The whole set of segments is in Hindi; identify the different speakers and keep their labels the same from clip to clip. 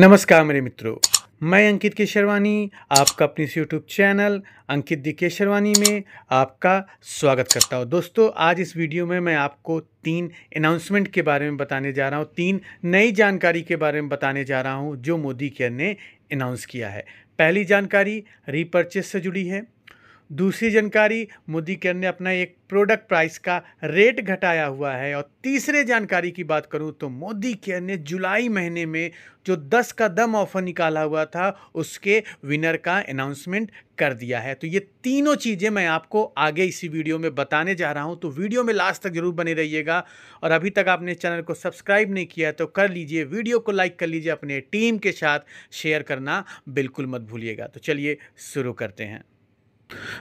Speaker 1: नमस्कार मेरे मित्रों, मैं अंकित केशरवानी, आपका अपने इस YouTube channel Ankit the Kesharwani में आपका स्वागत करता हूँ। दोस्तों, आज इस वीडियो में मैं आपको तीन अनाउंसमेंट के बारे में बताने जा रहा हूँ, तीन नई जानकारी के बारे में बताने जा रहा हूँ जो मोदी केयर ने अनाउंस किया है। पहली जानकारी रीपर्चेस से जुड़ी है। दूसरी जानकारी, मोदी केयर ने अपना एक प्रोडक्ट प्राइस का रेट घटाया हुआ है और तीसरे जानकारी की बात करूँ तो मोदी केयर ने जुलाई महीने में जो 10 का दम ऑफ़र निकाला हुआ था, उसके विनर का अनाउंसमेंट कर दिया है। तो ये तीनों चीज़ें मैं आपको आगे इसी वीडियो में बताने जा रहा हूँ। तो वीडियो में लास्ट तक ज़रूर बने रहिएगा और अभी तक आपने चैनल को सब्सक्राइब नहीं किया तो कर लीजिए, वीडियो को लाइक कर लीजिए, अपने टीम के साथ शेयर करना बिल्कुल मत भूलिएगा। तो चलिए शुरू करते हैं।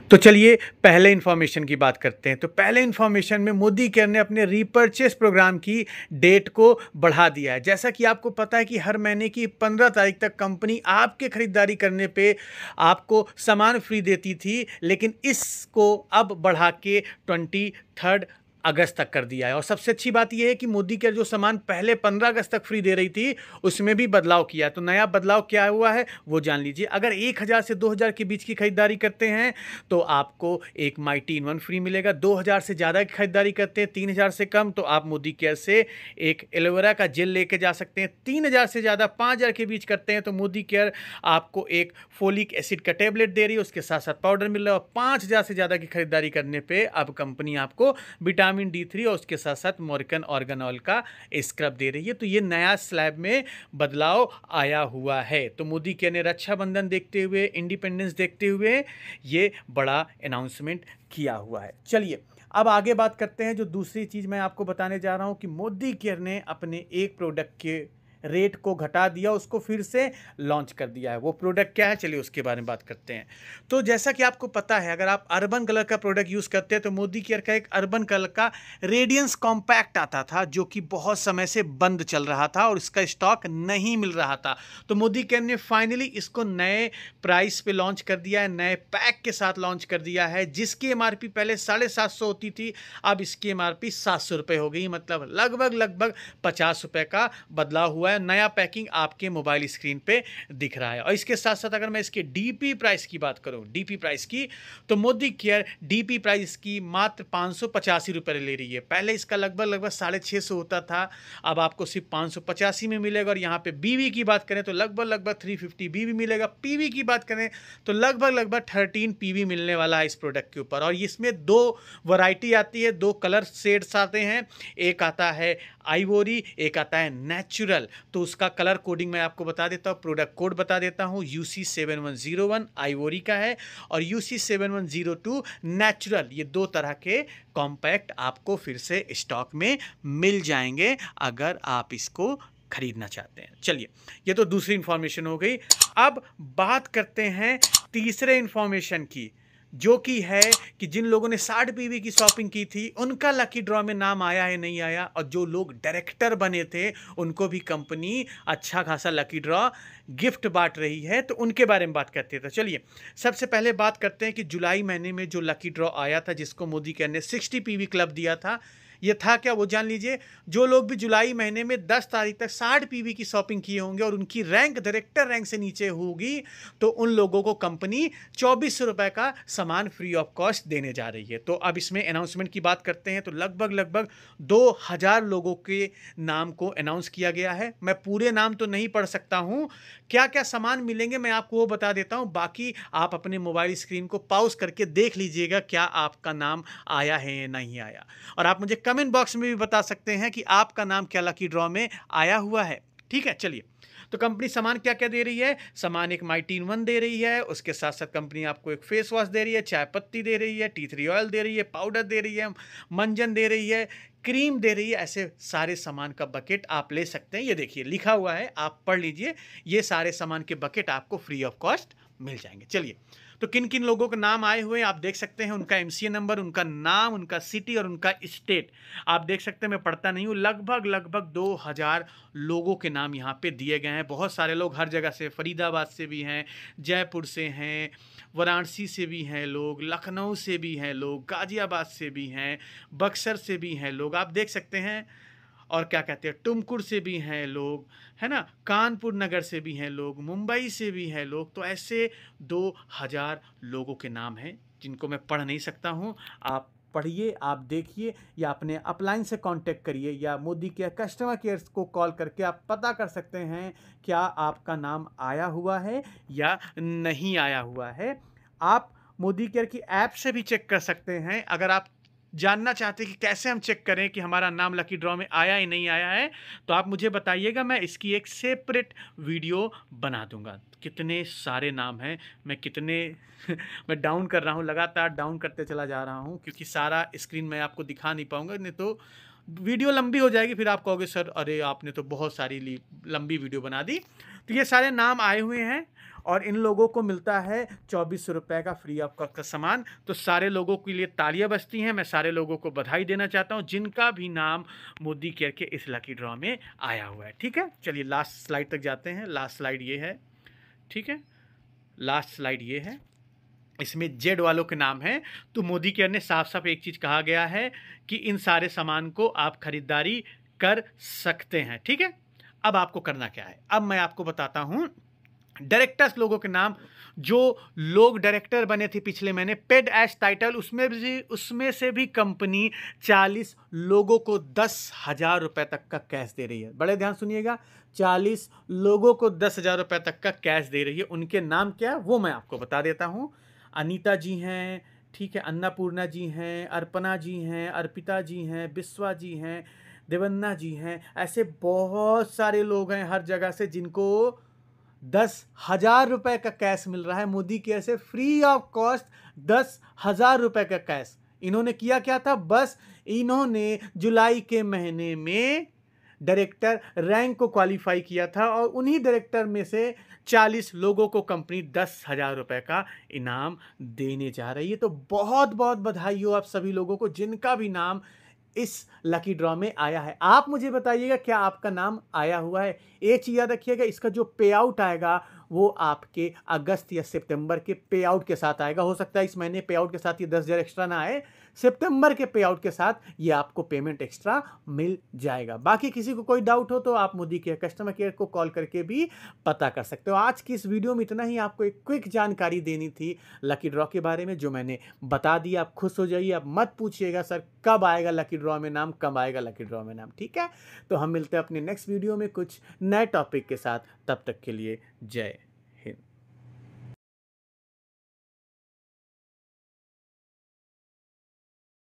Speaker 1: तो चलिए पहले इन्फॉर्मेशन की बात करते हैं। तो पहले इन्फॉर्मेशन में मोदी केयर ने अपने रीपर्चेस प्रोग्राम की डेट को बढ़ा दिया है। जैसा कि आपको पता है कि हर महीने की पंद्रह तारीख तक कंपनी आपके ख़रीदारी करने पे आपको सामान फ्री देती थी, लेकिन इसको अब बढ़ा के ट्वेंटी थर्ड अगस्त तक कर दिया है। और सबसे अच्छी बात यह है कि मोदी केयर जो सामान पहले पंद्रह अगस्त तक फ्री दे रही थी, उसमें भी बदलाव किया तो नया बदलाव क्या हुआ है, वो जान लीजिए। अगर एक हज़ार से दो हज़ार के बीच की खरीदारी करते हैं तो आपको एक माइटी इन वन फ्री मिलेगा। दो हज़ार से ज़्यादा की खरीदारी करते हैं, तीन हज़ार से कम तो आप मोदी केयर से एक एलोवेरा का जेल लेके जा सकते हैं। तीन हज़ार से ज़्यादा, पाँच हज़ार के बीच करते हैं तो मोदी केयर आपको एक फोलिक एसिड का टेबलेट दे रही है, उसके साथ साथ पाउडर मिल रहा है। और पाँच हज़ार से ज़्यादा की खरीदारी करने पर अब कंपनी आपको विटामिन विटामिन डी थ्री और उसके साथ साथ मोरिकन ऑर्गेनॉल का स्क्रब दे रही है। तो ये नया स्लैब में बदलाव आया हुआ है। तो मोदी के ने रक्षाबंधन देखते हुए, इंडिपेंडेंस देखते हुए ये बड़ा अनाउंसमेंट किया हुआ है। चलिए, अब आगे बात करते हैं। जो दूसरी चीज़ मैं आपको बताने जा रहा हूँ कि मोदी केयर ने अपने एक प्रोडक्ट के रेट को घटा दिया, उसको फिर से लॉन्च कर दिया है। वो प्रोडक्ट क्या है? चलिए उसके बारे में बात करते हैं। तो जैसा कि आपको पता है, अगर आप अर्बन कलर का प्रोडक्ट यूज़ करते हैं तो मोदी केयर का एक अर्बन कलर का रेडियंस कॉम्पैक्ट आता था, जो कि बहुत समय से बंद चल रहा था और इसका स्टॉक नहीं मिल रहा था। तो मोदी केयर ने फाइनली इसको नए प्राइस पे लॉन्च कर दिया है, नए पैक के साथ लॉन्च कर दिया है, जिसकी एमआरपी पहले साढ़े सात सौ होती थी, अब इसकी एम आर सात सौ रुपये हो गई मतलब लगभग लगभग पचास का बदलाव हुआ हुआ है, नया पैकिंग आपके मोबाइल स्क्रीन पे दिख रहा है। और इसके साथ साथ अगर मैं इसके डीपी प्राइस की बात करूँ, डीपी प्राइस की तो मोदी केयर डीपी प्राइस की मात्र पाँच सौ पचासी ले रही है। पहले इसका लगभग लगभग साढ़े छः सौ होता था, अब आपको सिर्फ़ पाँच सौ पचासी में मिलेगा। और यहाँ पे बीवी की बात करें तो लगभग लगभग थ्री फिफ्टी बीवी मिलेगा। पीवी की बात करें तो लगभग लगभग थर्टीन पीवी मिलने वाला है इस प्रोडक्ट के ऊपर। और इसमें दो वैरायटी आती है, दो कलर शेड्स आते हैं। एक आता है आईवोरी एक आता है नेचुरल। तो उसका कलर कोडिंग मैं आपको बता देता हूँ प्रोडक्ट कोड बता देता हूँ U C seven one zero one ivory का है और U C seven one zero two natural ये दो तरह के कॉम्पैक्ट आपको फिर से स्टॉक में मिल जाएँगे अगर आप इसको खरीदना चाहते हैं। चलिए, ये तो दूसरी इंफॉर्मेशन हो गई। अब बात करते हैं तीसरे इंफॉर्मेशन की। जो कि है कि जिन लोगों ने साठ बीवी की शॉपिंग की थी, उनका लकी ड्रॉ में नाम आया है, नहीं आया, और जो लोग डायरेक्टर बने थे, उनको भी कंपनी अच्छा खासा लकी ड्रॉ गिफ्ट बांट रही है तो उनके बारे में बात करते थे तो चलिए, सबसे पहले बात करते हैं कि जुलाई महीने में जो लकी ड्रॉ आया था, जिसको मोदी कहने सिक्सटी पी क्लब दिया था ये था क्या, वो जान लीजिए। जो लोग भी जुलाई महीने में 10 तारीख तक साठ पीवी की शॉपिंग किए होंगे और उनकी रैंक, डायरेक्टर रैंक से नीचे होगी तो उन लोगों को कंपनी चौबीस सौ रुपये का सामान फ्री ऑफ़ कॉस्ट देने जा रही है। तो अब इसमें अनाउंसमेंट की बात करते हैं तो लगभग लगभग दो हज़ार लोगों के नाम को अनाउंस किया गया है। मैं पूरे नाम तो नहीं पढ़ सकता हूँ। क्या क्या सामान मिलेंगे मैं आपको वो बता देता हूँ। बाकी आप अपने मोबाइल स्क्रीन को पाउस करके देख लीजिएगा क्या आपका नाम आया है या नहीं आया। और आप मुझे कमेंट बॉक्स में भी बता सकते हैं कि आपका नाम क्या लकी ड्रॉ में आया हुआ है। ठीक है, चलिए। तो कंपनी सामान क्या क्या दे रही है? सामान एक माइटीन वन दे रही है, उसके साथ साथ कंपनी आपको एक फेस वॉश दे रही है, चाय पत्ती दे रही है, टी थ्री ऑयल दे रही है, पाउडर दे रही है, मंजन दे रही है, क्रीम दे रही है, ऐसे सारे सामान का बकेट आप ले सकते हैं। ये देखिए, लिखा हुआ है, आप पढ़ लीजिए, ये सारे सामान के बकेट आपको फ्री ऑफ़ कॉस्ट मिल जाएँगे। चलिए तो किन किन लोगों के नाम आए हुए आप देख सकते हैं उनका एमसीए नंबर उनका नाम, उनका सिटी और उनका स्टेट आप देख सकते हैं, मैं पढ़ता नहीं हूँ, लगभग लगभग दो हज़ार लोगों के नाम यहाँ पे दिए गए हैं। बहुत सारे लोग हर जगह से, फरीदाबाद से भी हैं, जयपुर से हैं, वाराणसी से भी हैं लोग, लखनऊ से भी हैं लोग, गाज़ियाबाद से भी हैं, बक्सर से भी हैं लोग. आप देख सकते हैं और क्या कहते हैं, टुमकुर से भी हैं लोग, है ना? कानपुर नगर से भी हैं लोग, मुंबई से भी हैं लोग तो ऐसे दो हज़ार लोगों के नाम हैं, जिनको मैं पढ़ नहीं सकता हूँ। आप पढ़िए, आप देखिए, या अपने अपलाइन से कांटेक्ट करिए, या मोदी के कस्टमर केयर को कॉल करके आप पता कर सकते हैं, क्या आपका नाम आया हुआ है या नहीं आया हुआ है। आप मोदी केयर की ऐप से भी चेक कर सकते हैं। अगर आप जानना चाहते हैं कि कैसे हम चेक करें कि हमारा नाम लकी ड्रॉ में आया या नहीं आया है तो आप मुझे बताइएगा, मैं इसकी एक सेपरेट वीडियो बना दूँगा। कितने सारे नाम हैं, मैं कितने मैं डाउन कर रहा हूँ, लगातार डाउन करते चला जा रहा हूँ, क्योंकि सारा स्क्रीन मैं आपको दिखा नहीं पाऊँगा, नहीं तो वीडियो लंबी हो जाएगी, फिर आप कहोगे, सर, अरे, आपने तो बहुत सारी ली, लंबी वीडियो बना दी। तो ये सारे नाम आए हुए हैं और इन लोगों को मिलता है चौबीस सौ रुपये का फ्री ऑफ़ कॉस्ट का सामान। तो सारे लोगों के लिए तालियाँ बजती हैं। मैं सारे लोगों को बधाई देना चाहता हूँ, जिनका भी नाम मोदी केयर के इस लकी ड्रॉ में आया हुआ है। ठीक है? चलिए, लास्ट स्लाइड तक जाते हैं। लास्ट स्लाइड ये है। ठीक है? लास्ट स्लाइड ये है। इसमें जेड वालों के नाम हैं। तो मोदी केयर ने साफ़ साफ़ एक चीज़ कहा गया है कि इन सारे सामान को आप खरीदारी कर सकते हैं, ठीक है? अब आपको करना क्या है? अब मैं आपको बताता हूँ। डायरेक्टर्स लोगों के नाम, जो लोग डायरेक्टर बने थे पिछले महीने, पेड एश टाइटल, उसमें भी, उसमें से भी कंपनी 40 लोगों को दस हज़ार रुपये तक का कैश दे रही है। बड़े ध्यान सुनिएगा 40 लोगों को दस हज़ार रुपये तक का कैश दे रही है। उनके नाम क्या है? वो मैं आपको बता देता हूँ। अनीता जी हैं, ठीक है, अन्नापूर्णा जी हैं, अर्पणा जी हैं, अर्पिता जी हैं, बिस्वा जी हैं, देवन्ना जी हैं, ऐसे बहुत सारे लोग हैं हर जगह से जिनको दस हज़ार रुपये का कैश मिल रहा है। मोदी केयर से फ्री ऑफ़ कॉस्ट दस हज़ार रुपये का कैश। इन्होंने किया क्या था? बस इन्होंने जुलाई के महीने में डायरेक्टर रैंक को क्वालिफाई किया था और उन्हीं डायरेक्टर में से 40 लोगों को कंपनी दस हज़ार रुपये का इनाम देने जा रही है। तो बहुत बहुत बधाई हो आप सभी लोगों को, जिनका भी नाम इस लकी ड्रॉ में आया है। आप मुझे बताइएगा क्या आपका नाम आया हुआ है? एक चीज़ याद रखिएगा, इसका जो पे आउट आएगा, वो आपके अगस्त या सितंबर के पे आउट के साथ आएगा। हो सकता है इस महीने पे आउट के साथ ये दस हज़ार एक्स्ट्रा ना आए सितंबर के पे आउट के साथ ये आपको पेमेंट एक्स्ट्रा मिल जाएगा। बाकी किसी को कोई डाउट हो तो आप मोदी के कस्टमर केयर को कॉल करके भी पता कर सकते हो। आज की इस वीडियो में इतना ही। आपको एक क्विक जानकारी देनी थी लकी ड्रॉ के बारे में, जो मैंने बता दिया आप खुश हो जाइए। आप मत पूछिएगा, सर, कब आएगा लकी ड्रॉ में नाम? कब आएगा लकी ड्रॉ में नाम? ठीक है? तो हम मिलते हैं अपने नेक्स्ट वीडियो में कुछ नए टॉपिक के साथ। तब तक के लिए जय।